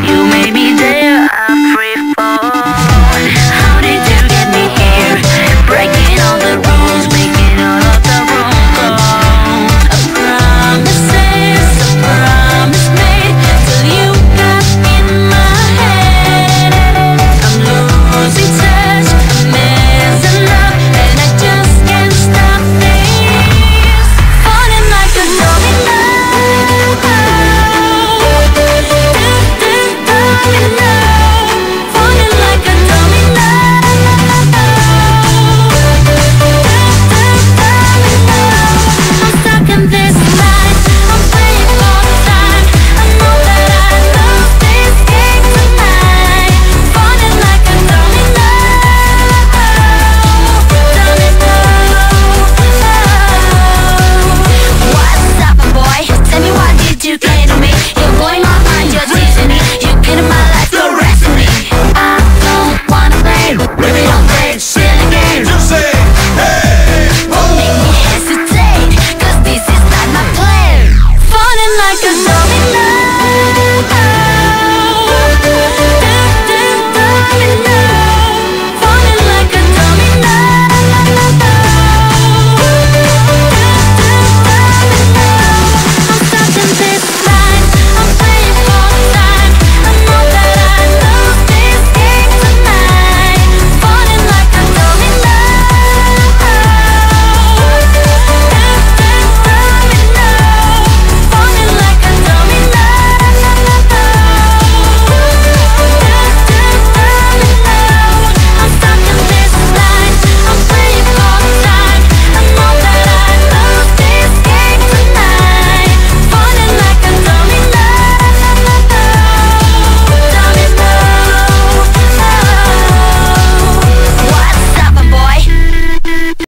you to play.